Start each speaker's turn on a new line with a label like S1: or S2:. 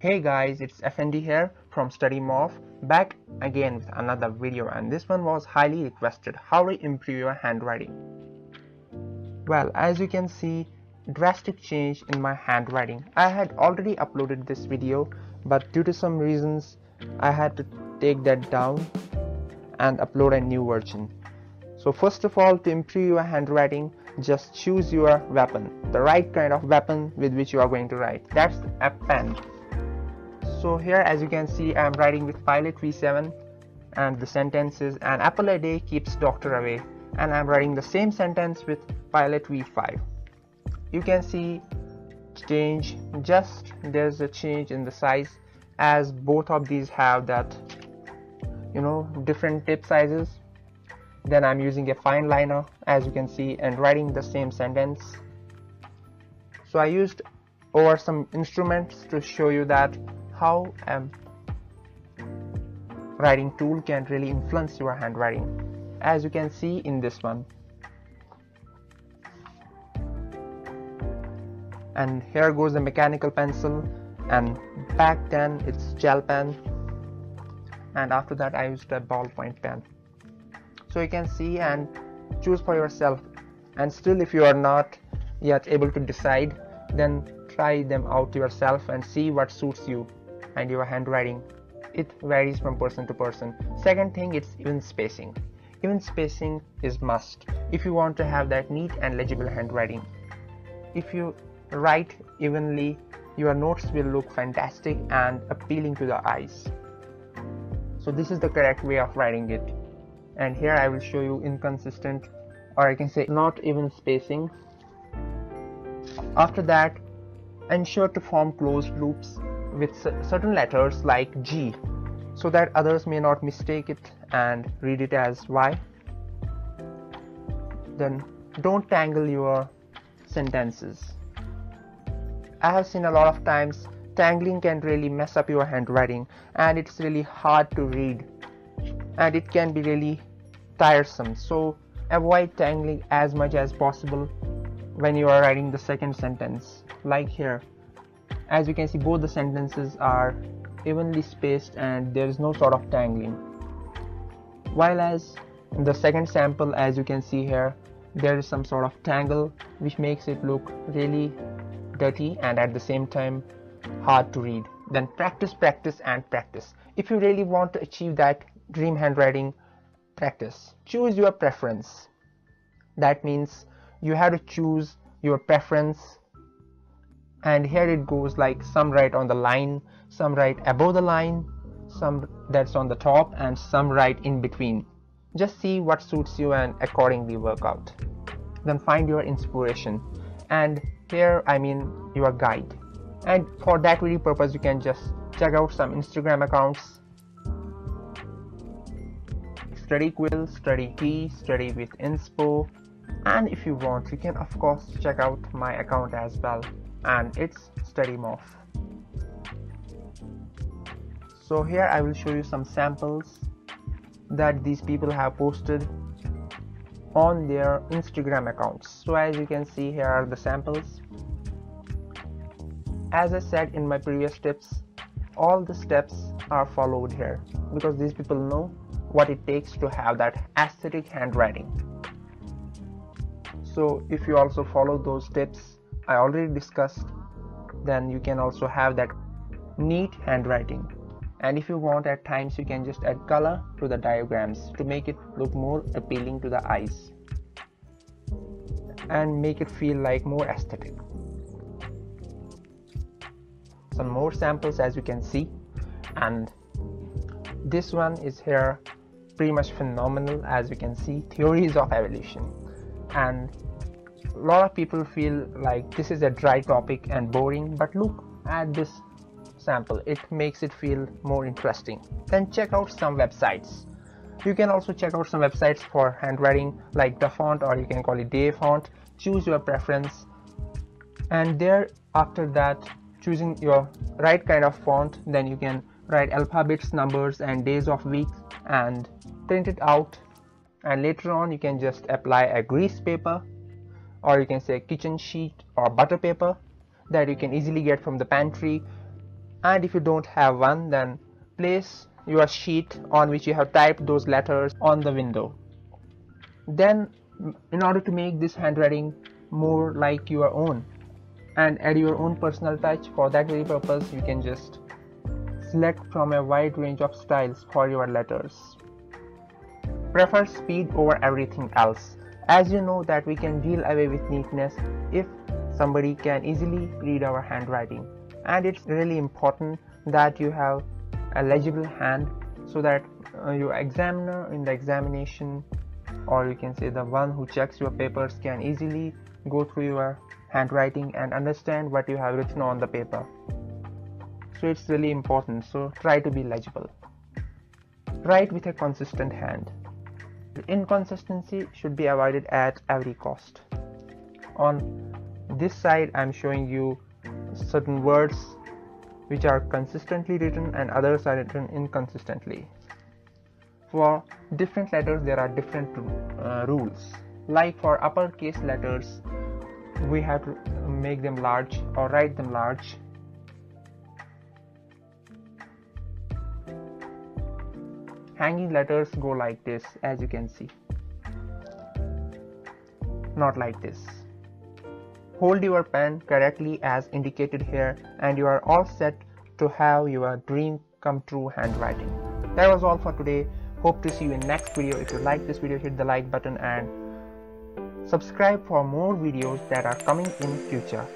S1: Hey guys, it's FND here from StudyMorph back again with another video and this one was highly requested how to improve your handwriting. Well, as you can see, drastic change in my handwriting. I had already uploaded this video but due to some reasons I had to take that down and upload a new version. So first of all to improve your handwriting just choose your weapon the right kind of weapon with which you are going to write that's a pen so here as you can see I'm writing with Pilot V7 and the sentence is an apple a day keeps doctor away and I'm writing the same sentence with Pilot V5 you can see change just there's a change in the size as both of these have that you know different tip sizes. Then I'm using a fine liner as you can see and writing the same sentence. So I used over some instruments to show you that how a writing tool can really influence your handwriting. As you can see in this one. And here goes the mechanical pencil and back then it's gel pen. And after that I used a ballpoint pen. So you can see and choose for yourself. And still if you are not yet able to decide then try them out yourself and see what suits you and your handwriting it varies from person to person. Second thing it's even spacing. Even spacing is must. If you want to have that neat and legible handwriting if you write evenly your notes will look fantastic and appealing to the eyes. So this is the correct way of writing it. And here I will show you inconsistent or I can say not even spacing. After that ensure to form closed loops with certain letters like G so that others may not mistake it and read it as Y. Then don't tangle your sentences. I have seen a lot of times tangling can really mess up your handwriting and it's really hard to read and it can be really tiresome. So avoid tangling as much as possible when you are writing the second sentence like here as you can see both the sentences are evenly spaced and there is no sort of tangling. While as in the second sample as you can see here there is some sort of tangle which makes it look really dirty and at the same time hard to read. Then practice practice and practice. If you really want to achieve that dream handwriting practice. Choose your preference. That means you have to choose your preference and here it goes like some right on the line some right above the line some that's on the top and some right in between. Just see what suits you and accordingly work out. Then find your inspiration. And here I mean your guide. And for that very purpose you can just check out some Instagram accounts. Study quill study tee study with inspo. And if you want you can of course check out my account as well and it's StudyMorph so here I will show you some samples that these people have posted on their Instagram accounts. So as you can see here are the samples. As I said in my previous tips all the steps are followed here because these people know what it takes to have that aesthetic handwriting. So if you also follow those tips I already discussed then you can also have that neat handwriting. And if you want at times you can just add color to the diagrams to make it look more appealing to the eyes and make it feel like more aesthetic. Some more samples as you can see. And this one is here pretty much phenomenal as you can see theories of evolution. And a lot of people feel like this is a dry topic and boring but look at this sample. It makes it feel more interesting. Then check out some websites. You can also check out some websites for handwriting like the DaFont or you can call it day font. Choose your preference. And there after that choosing your right kind of font then you can write alphabets numbers and days of week and print it out. And later on you can just apply a grease paper or you can say kitchen sheet or butter paper that you can easily get from the pantry. And if you don't have one then place your sheet on which you have typed those letters on the window. Then in order to make this handwriting more like your own and add your own personal touch for that very purpose you can just select from a wide range of styles for your letters. Prefer speed over everything else as you know that we can deal away with neatness if somebody can easily read our handwriting. And it's really important that you have a legible hand so that uh, your examiner in the examination or you can say the one who checks your papers can easily go through your handwriting and understand what you have written on the paper. So it's really important. So try to be legible. Write with a consistent hand inconsistency should be avoided at every cost. On this side I'm showing you certain words which are consistently written and others are written inconsistently. For different letters there are different uh, rules. Like for uppercase letters we have to make them large or write them large hanging letters go like this as you can see. Not like this. Hold your pen correctly as indicated here and you are all set to have your dream come true handwriting. That was all for today. Hope to see you in next video. If you like this video hit the like button and subscribe for more videos that are coming in future